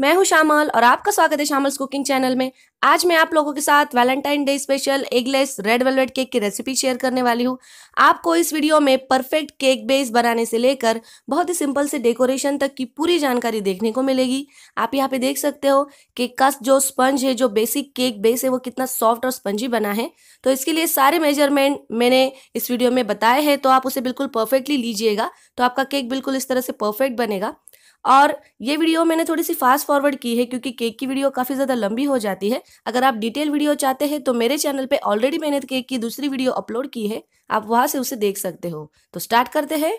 मैं हूँ श्यामल और आपका स्वागत है शामल्स कुकिंग चैनल में। आज मैं आप लोगों के साथ Valentine Day special eggless red velvet cake की रेसिपी शेयर करने वाली हूँ। आपको इस वीडियो में परफेक्ट केक बेस बनाने से लेकर बहुत ही सिंपल से डेकोरेशन तक की पूरी जानकारी देखने को मिलेगी। आप यहाँ पे देख सकते हो केक का जो स्पंज है, जो बेसिक केक बेस है, वो कितना सॉफ्ट और स्पंजी बना है। तो इसके लिए सारे मेज़रमेंट मैंने इस वीडियो में बताए हैं तो आप उसे बिल्कुल परफेक्टली लीजिएगा। तो आपका केक बिल्कुल इस तरह से परफेक्ट बनेगा। और ये वीडियो मैंने थोड़ी सी फास्ट फॉरवर्ड की है क्योंकि केक की वीडियो काफ़ी ज़्यादा लंबी हो जाती है। अगर आप डिटेल वीडियो चाहते हैं तो मेरे चैनल पे ऑलरेडी मैंने केक की दूसरी वीडियो अपलोड की है। आप वहाँ से उसे देख सकते हो। तो स्टार्ट करते हैं।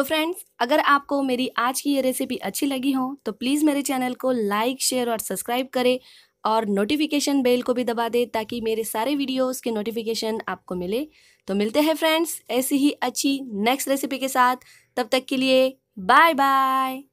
तो फ्रेंड्स अगर आपको मेरी आज की ये रेसिपी अच्छी लगी हो तो प्लीज़ मेरे चैनल को लाइक शेयर और सब्सक्राइब करें और नोटिफिकेशन बेल को भी दबा दें ताकि मेरे सारे वीडियोस के नोटिफिकेशन आपको मिले। तो मिलते हैं फ्रेंड्स ऐसी ही अच्छी नेक्स्ट रेसिपी के साथ। तब तक के लिए बाय बाय